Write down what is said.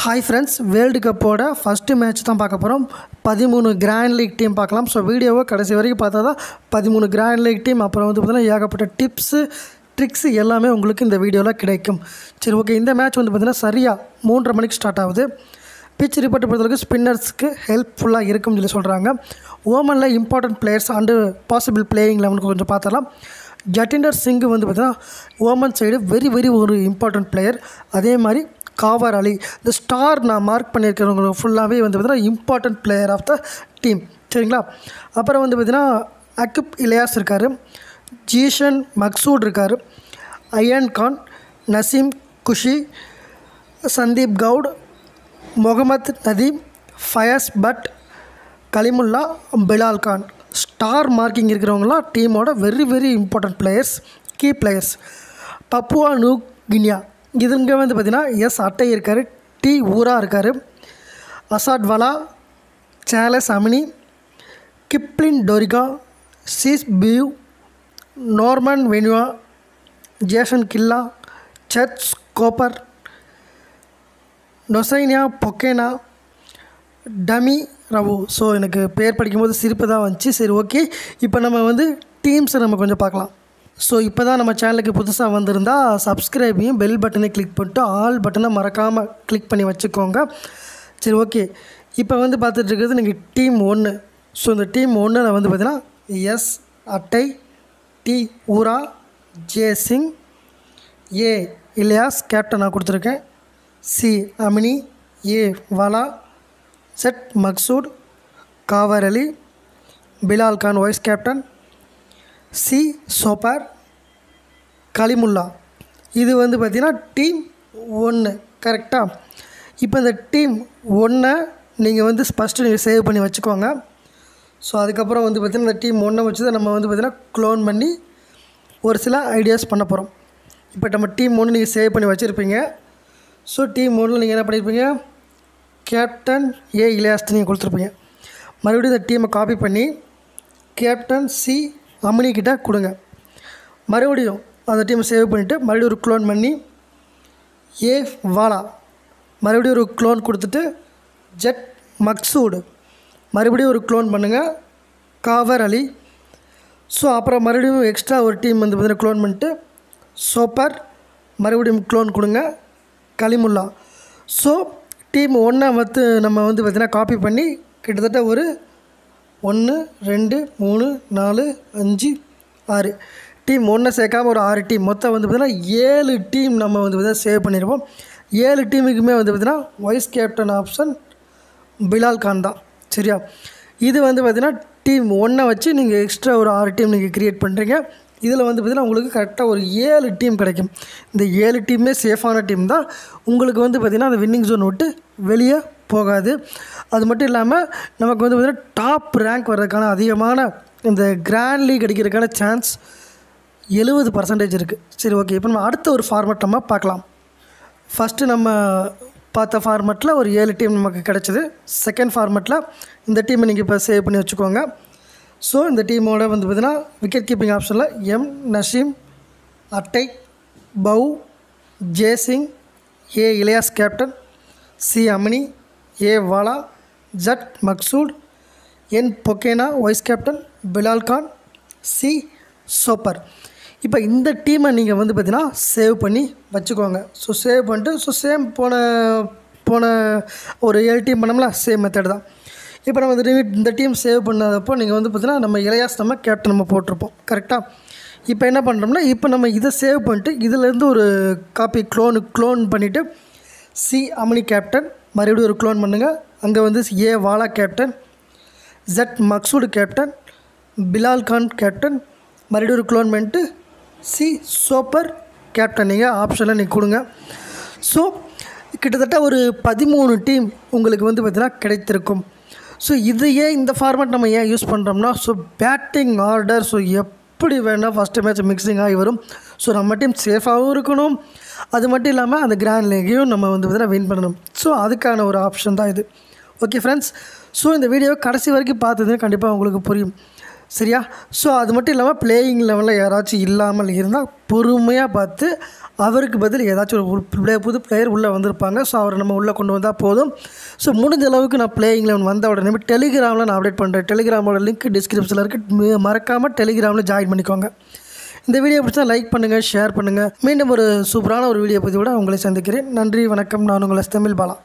Hi friends world கப்போட first match தான் பார்க்க போகிறோம் பதிமூணு கிராண்ட் லீக் டீம் பார்க்கலாம். ஸோ வீடியோவை கடைசி வரைக்கும் பார்த்தா தான் பதிமூணு கிராண்ட் லீக் டீம் அப்புறம் வந்து பார்த்திங்கன்னா ஏகப்பட்ட டிப்ஸு ட்ரிக்ஸு எல்லாமே உங்களுக்கு இந்த வீடியோவில் கிடைக்கும். சரி ஓகே இந்த மேட்ச் வந்து பார்த்திங்கன்னா சரியாக மூன்றரை மணிக்கு ஸ்டார்ட் ஆகுது. பிச் ரிப்போர்ட் பொறுத்தவரைக்கும் ஸ்பின்னர்ஸ்க்கு ஹெல்ப்ஃபுல்லாக இருக்கும்னு சொல்லி சொல்கிறாங்க ஓமனில் important players and possible playing லெவனுக்கு கொஞ்சம் பார்த்தலாம் ஜட்டிண்டர் சிங்கு வந்து பார்த்திங்கன்னா ஓமன் சைடு வெரி வெரி ஒரு இம்பார்ட்டன்ட் பிளேயர் அதே மாதிரி காவர் அலி இந்த ஸ்டார் நான் மார்க் பண்ணியிருக்கிறவங்க ஃபுல்லாகவே வந்து பார்த்தீங்கன்னா important player of the team சரிங்களா? அப்புறம் வந்து பார்த்திங்கன்னா அக்கிப் இலையாஸ் இருக்கார் ஜீஷன் மக்சூட் இருக்கார் iron Khan Naseem Khushi Sandeep Goud Mohammad Nadeem Faiz Butt Kalimullah Bilal Khan. Star marking இருக்கிறவங்களாம் டீமோட very very important players key players Papua New Guinea இதுங்க வந்து பார்த்திங்கன்னா எஸ் அட்டை இருக்கார் டி ஊரா இருக்கார் Assad Vala Charles Amini Kiplin Doriga Sese Bau Norman Vanua Jason Kila search Soper Nosaina Pokana Damien Ravu. So எனக்கு பேர் படிக்கும்போது சிரிப்பு தான் வந்துச்சு. சரி ஓகே இப்போ நம்ம வந்து டீம்ஸை நம்ம கொஞ்சம் பார்க்கலாம். ஸோ இப்போ தான் நம்ம சேனலுக்கு புதுசாக வந்திருந்தால் சப்ஸ்கிரைபையும் பெல் பட்டனை கிளிக் பண்ணிட்டு ஆல் பட்டனை மறக்காமல் கிளிக் பண்ணி வச்சுக்கோங்க. சரி ஓகே இப்போ வந்து பார்த்துட்டு இருக்கிறது நீங்கள் டீம் ஒன்று ஸோ இந்த டீம் ஒன்றில் வந்து பார்த்திங்கன்னா S Atai T Ura J Singh A Ilyas captain நான் கொடுத்துருக்கேன். C Amini A Vala Z Maqsood Khawar Ali Bilal Khan vice captain C Soper Kaleemullah. இது வந்து பார்த்திங்கன்னா டீம் ஒன்று கரெக்டாக இப்போ இந்த டீம் ஒன்றை நீங்கள் வந்து ஃபஸ்ட்டு நீங்கள் சேவ் பண்ணி வச்சுக்கோங்க. ஸோ அதுக்கப்புறம் வந்து பார்த்திங்கன்னா இந்த டீம் ஒன்றை வச்சு தான் நம்ம வந்து பார்த்திங்கன்னா க்ளோன் பண்ணி ஒரு சில ஐடியாஸ் பண்ண போகிறோம் இப்போ நம்ம டீம் ஒன்று நீங்கள் சேவ் பண்ணி வச்சுருப்பீங்க. ஸோ டீம் ஒன்றில் நீங்கள் என்ன பண்ணியிருப்பீங்க கேப்டன் ஏ இளையாஸ்து நீங்கள் கொடுத்துருப்பீங்க. மறுபடியும் இந்த டீமை காப்பி பண்ணி கேப்டன் சி அமினி கொடுங்க. மறுபடியும் அந்த டீமை சேவ் பண்ணிவிட்டு மறுபடியும் ஒரு க்ளோன் பண்ணி ஏ வாலா மறுபடியும் ஒரு க்ளோன் கொடுத்துட்டு ஜெட் மக்சூடு மறுபடியும் ஒரு க்ளோன் பண்ணுங்கள் காவர் அலி. ஸோ அப்புறம் மறுபடியும் எக்ஸ்ட்ரா ஒரு டீம் வந்து பார்த்தீங்கன்னா க்ளோன் பண்ணிட்டு சோப்பர் மறுபடியும் க்ளோன் கொடுங்க கலிமுல்லா ஸோ டீம் ஒன்றை வந்து நம்ம வந்து பார்த்திங்கன்னா காப்பி பண்ணி கிட்டத்தட்ட ஒரு ஒன்று ரெண்டு மூணு நாலு அஞ்சு ஆறு. டீம் ஒன்றை சேர்க்காம ஒரு ஆறு டீம். மொத்தம் வந்து பார்த்திங்கன்னா ஏழு டீம் நம்ம வந்து பார்த்திங்கன்னா சேவ் பண்ணியிருப்போம் ஏழு டீமுக்குமே வந்து பார்த்திங்கன்னா vice captain option Bilal Khan தான். சரியா? இது வந்து பார்த்திங்கன்னா டீம் ஒன்றை வச்சு நீங்கள் எக்ஸ்ட்ரா ஒரு ஆறு டீம் நீங்கள் க்ரியேட் பண்ணுறீங்க இதில் வந்து பார்த்திங்கன்னா உங்களுக்கு கரெக்டாக ஒரு ஏழு டீம் கிடைக்கும். இந்த ஏழு டீமே சேஃபான டீம் தான். உங்களுக்கு வந்து பார்த்திங்கன்னா அந்த வின்னிங் ஜோன் விட்டு வெளியே போகாது. அது மட்டும் இல்லாமல் நமக்கு வந்து பார்த்திங்கன்னா டாப் ரேங்க் வர்றதுக்கான அதிகமான இந்த கிராண்ட் லீக் அடிக்கிறதுக்கான சான்ஸ் எழுபது பர்சன்டேஜ் இருக்குது சரி ஓகே இப்போ நம்ம அடுத்த ஒரு ஃபார்மெட் நம்ம பார்க்கலாம். ஃபஸ்ட்டு நம்ம பார்த்த ஃபார்மெட்டில் ஒரு ஏழு டீம் நமக்கு கிடச்சிது. செகண்ட் ஃபார்மெட்டில் இந்த டீமை நீங்கள் இப்போ சேவ் பண்ணி வச்சுக்கோங்க. ஸோ இந்த டீமோட வந்து பார்த்திங்கன்னா விக்கெட் கீப்பிங் ஆப்ஷனில் எம் நஷீம் அட்டை பவு ஜேசிங் A Ilyas captain C Amini ஏ வாலா ஜட் மக்சூட் என் பொக்கேனா vice captain Bilal Khan C சோப்பர். இப்போ இந்த டீமை நீங்கள் வந்து பார்த்தீங்கன்னா சேவ் பண்ணி வச்சுக்கோங்க. ஸோ சேவ் பண்ணிட்டு ஸோ சேம் போன போன ஒரு ஏழு டீம் பண்ணோம்ல சேம் மெத்தட் தான். இப்போ நம்ம இந்த டீம் சேவ் பண்ணதப்போ நீங்கள் வந்து பார்த்தீங்கன்னா நம்ம இளையாஸ் நம்ம கேப்டன் நம்ம போட்டிருப்போம். கரெக்டாக இப்போ என்ன பண்ணுறோம்னா இப்போ நம்ம இதை சேவ் பண்ணிட்டு இதிலேருந்து ஒரு காப்பி க்ளோனு க்ளோன் பண்ணிவிட்டு சி அமினி கேப்டன் மறுபடியும் ஒரு க்ளோன் பண்ணுங்கள் அங்கே வந்து A Vala captain Z Maqsood captain Bilal Khan captain மறுபடியும் ஒரு க்ளோன் பண்ணிட்டு சி சோப்பர் கேப்டன் நீங்கள் ஆப்ஷனில் நீங்கள் கொடுங்க. ஸோ கிட்டத்தட்ட ஒரு பதிமூணு டீம் உங்களுக்கு வந்து பார்த்திங்கன்னா கிடைத்திருக்கும். ஸோ இது ஏன் இந்த ஃபார்மேட் நம்ம ஏன் யூஸ் பண்ணுறோம்னா ஸோ பேட்டிங் ஆர்டர் ஸோ எப்படி வேணால் ஃபஸ்ட்டு மேட்ச் மிக்சிங் ஆகி வரும். ஸோ நம்ம டீம் சேஃபாகவும் இருக்கணும். அது மட்டும் இல்லாமல் அந்த கிராண்ட் லீக்கையும் நம்ம வந்து பார்த்திங்கன்னா வின் பண்ணணும். ஸோ அதுக்கான ஒரு ஆப்ஷன் தான் இது. ஓகே ஃப்ரெண்ட்ஸ் ஸோ இந்த வீடியோ கடைசி வரைக்கும் பார்த்ததுன்னா கண்டிப்பாக உங்களுக்கு புரியும். சரியா? ஸோ அது மட்டும் இல்லாமல் பிளேயிங் லெவலில் யாராச்சும் இல்லாமல் இருந்தால் பொறுமையாக பார்த்து அவருக்கு பதில் ஏதாச்சும் ஒரு பிளே புது பிளேயர் உள்ளே வந்திருப்பாங்க. ஸோ அவரை நம்ம உள்ளே கொண்டு வந்தால் போதும். ஸோ முடிஞ்ச அளவுக்கு நான் பிளேயிங் லெவன் வந்த உடனே டெலிகிராமில் நான் அப்டேட் பண்ணுறேன் டெலிகிராமோட லிங்க் டிஸ்கிரிப்ஷனில் இருக்குது மறக்காமல் டெலிகிராமில் ஜாயின் பண்ணிக்கோங்க. இந்த வீடியோ பிடிச்சா லைக் பண்ணுங்கள் ஷேர் பண்ணுங்கள் மீண்டும் ஒரு சூப்பரான ஒரு வீடியோ பற்றி கூட உங்களை சந்திக்கிறேன். நன்றி வணக்கம். நான் உங்களை தமிழ் பாலா.